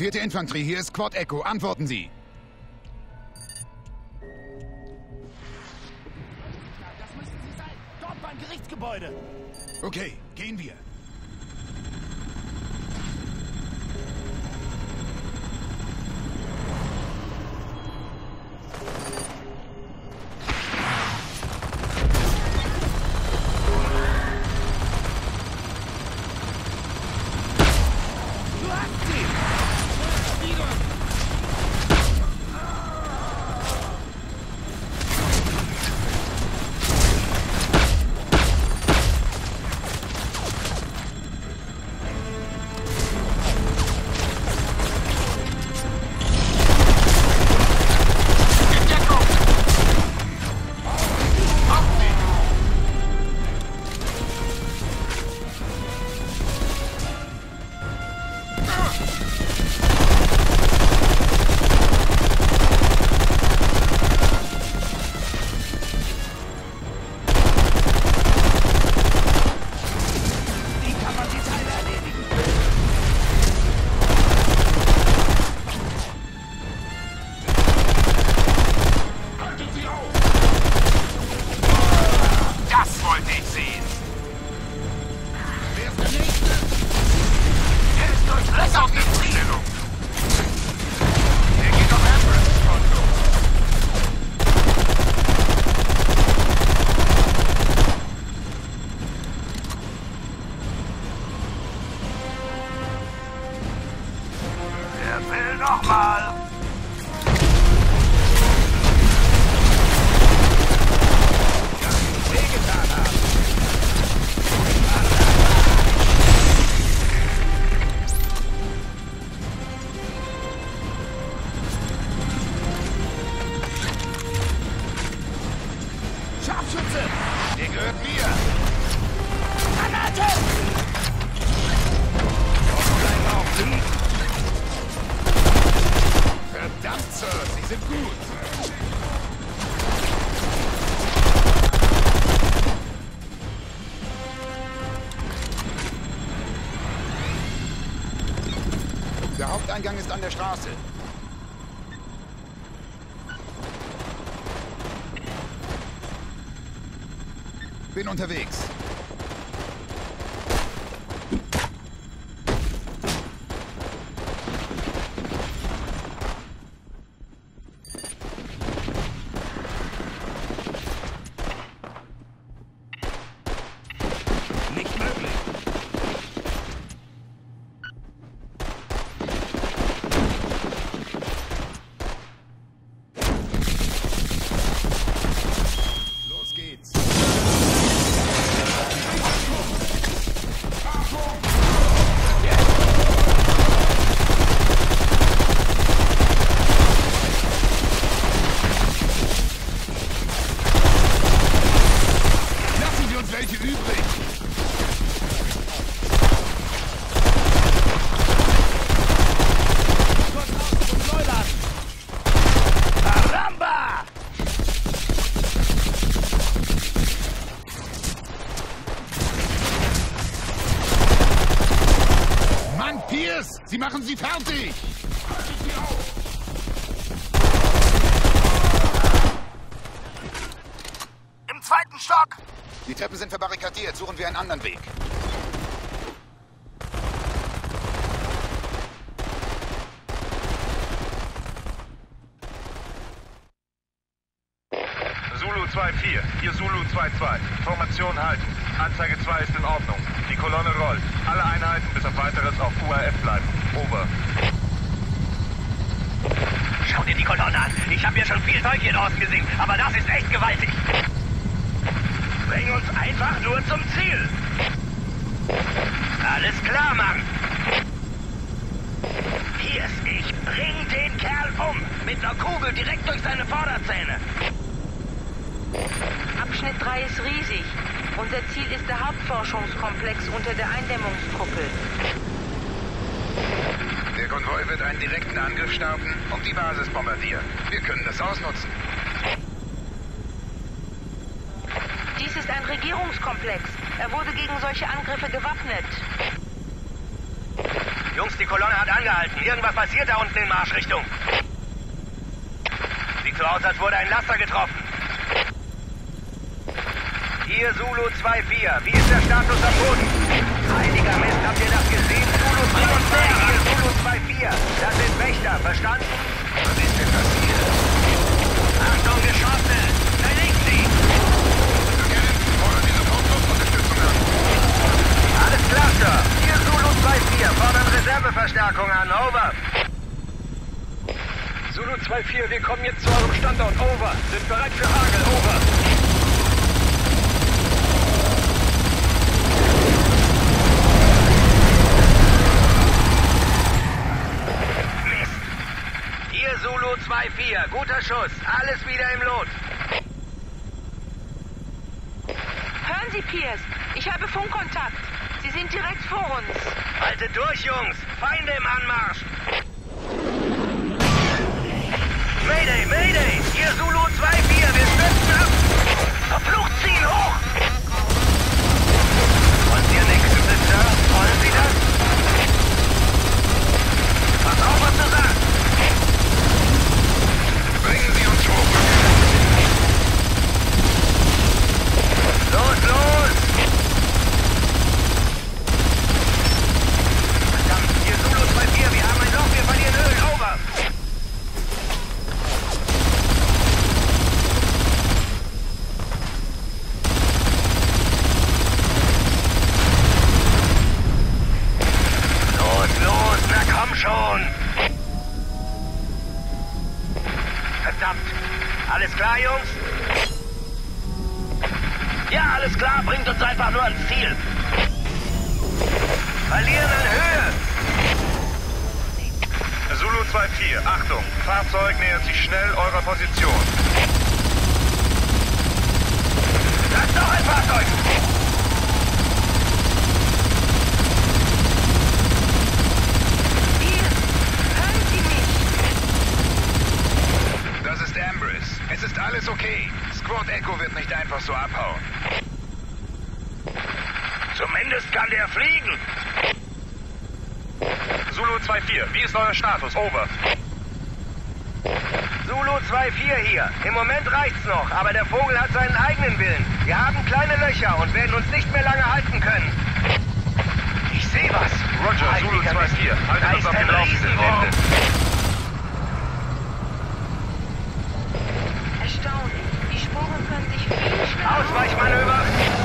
Vierte Infanterie, hier ist Quad Echo. Antworten Sie. Das müssen sie sein. Dort beim Gerichtsgebäude. Okay, gehen wir. Ah! Haupteingang ist an der Straße. Bin unterwegs. Nicht möglich. Los geht's. Lassen Sie uns welche übrig. Kurz aus zum Neuladen. Caramba! Sie machen sie fertig. Im zweiten Stock! Die Treppen sind verbarrikadiert. Suchen wir einen anderen Weg. Zulu 2-4, hier Zulu 2-2. Formation halten. Anzeige 2 ist in Ordnung. Die Kolonne rollt. Alle Einheiten bis auf weiteres auf UAF bleiben. Over. Schau dir die Kolonne an. Ich habe ja schon viel Zeug hier draußen gesehen, aber das ist echt gewaltig. Bring uns einfach nur zum Ziel. Alles klar, Mann. Pierce, ich bring den Kerl um. Mit einer Kugel direkt durch seine Vorderzähne. Abschnitt 3 ist riesig. Unser Ziel ist der Hauptforschungskomplex unter der Eindämmungskuppel. Der Konvoi wird einen direkten Angriff starten und die Basis bombardieren. Wir können das ausnutzen. Dies ist ein Regierungskomplex. Er wurde gegen solche Angriffe gewappnet. Jungs, die Kolonne hat angehalten. Irgendwas passiert da unten in Marschrichtung. Sieht so aus, als wurde ein Laster getroffen. Hier Zulu 2-4. Wie ist der Status am Boden? Heiliger Mist, habt ihr das gesehen? Zulu 2 Hier Zulu 2-4. Das sind Wächter, verstanden? Was ist denn passiert? Achtung, Geschosse! Verlegt sie! Lieutenant, fordern Sie sofort Luftunterstützung an. Alles klar, Sir. Hier Zulu 2-4. Fordern Reserveverstärkung an. Over. Zulu 2-4, wir kommen jetzt zu eurem Standort. Over. Sind bereit für Hagel. Over. Mist. Hier Zulu 2-4. Guter Schuss. Alles wieder im Lot. Hören Sie, Pierce. Ich habe Funkkontakt. Sie sind direkt vor uns. Haltet durch, Jungs. Feinde im Anmarsch. Mayday, Mayday. Hier Zulu 2-4. Wir stürzen ab. Verflucht, ziehen hoch. Wollen Sie Ihr nächstes Sir? Wollen Sie das? Pass auf, was du sagst. Bringen Sie uns hoch. Los, los! Verdammt, hier Zulu 2-4, wir haben ein Loch, wir verlieren Öl, over! Los, los, na komm schon! Verdammt! Alles klar, Jungs? Ja, alles klar, bringt uns einfach nur ans Ziel. Verlieren an Höhe. Zulu 2-4, Achtung. Fahrzeug nähert sich schnell eurer Position. Da ist noch ein Fahrzeug. Pierce, hören Sie mich. Das ist Ambrose. Es ist alles okay. Squad Echo wird nicht einfach so abhauen. Zumindest kann der fliegen. Zulu 2-4, wie ist euer Status? Over. Zulu 2-4 hier. Im Moment reicht's noch, aber der Vogel hat seinen eigenen Willen. Wir haben kleine Löcher und werden uns nicht mehr lange halten können. Ich sehe was. Roger, Zulu Heiliger Mist. 2-4. Da Haltet uns auf dem Laufenden. Riesenwurm. Ende. Erstaunlich. Die Spuren können sich viel schneller... Ausweichmanöver.